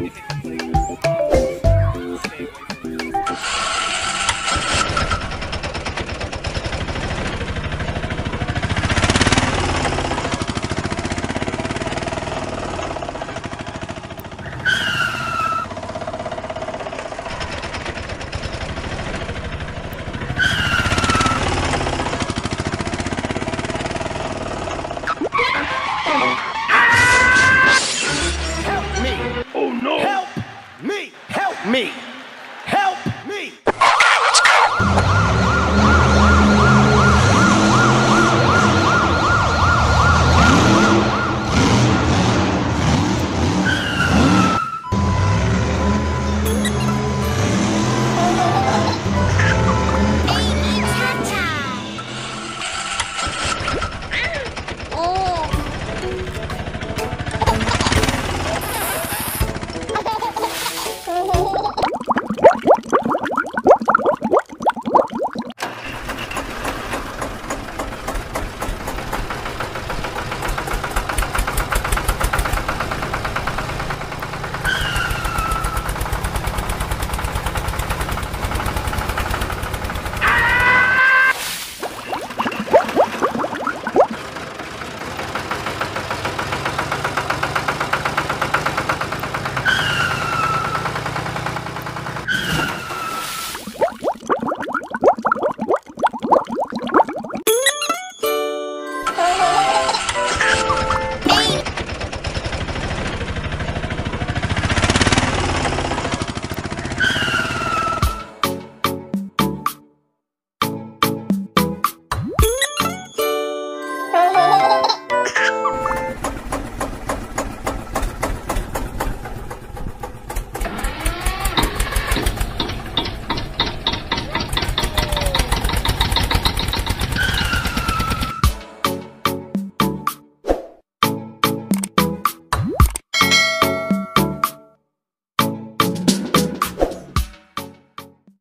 Oh. me.